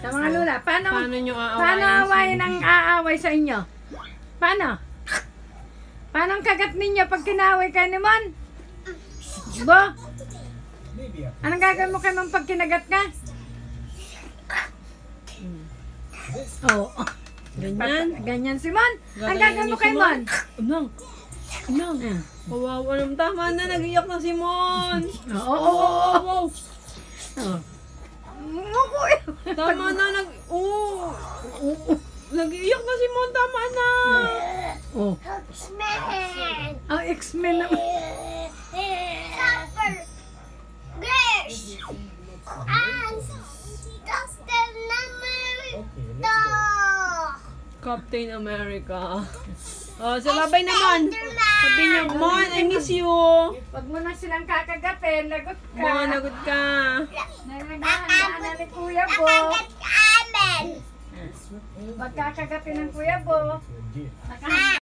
Sa mga lula. Paano, Paano nyo aawayan paano awayin ang aaway sa inyo? Paano? Paano ang kagat ninyo pag kinaway ka naman? Bo? Anong gagawin mo kay Ma'am pag kinagat ka? Oo. Oh. Ganyan. Ganyan si Mon. Ang gagawin mo kay Mon? Unang. Unang. Ah. Kawawa naman. Tama na. Nag-iyak na si Mon. Oo, oo, oo. Wow. oo. Tama na. Nag... Oo. Nag-iyak na si Mon. Tama na. Oh. X-Men! Ang X-Men na. Super! Grace! And Captain America! Captain America. Oh, so babay naman. Sabi niyo, Mon, I miss you. Huwag mo na silang kakagatin. Lagot ka. Mon, nagod ka. Nagagana ni Kuya Bo. Kagat amen! Huwag kakagatin ng Kuya Bo.